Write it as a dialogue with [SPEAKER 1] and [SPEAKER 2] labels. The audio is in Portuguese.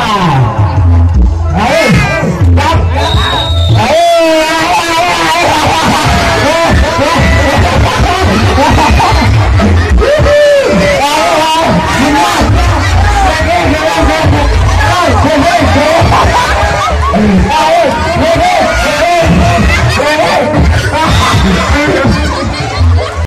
[SPEAKER 1] Olá!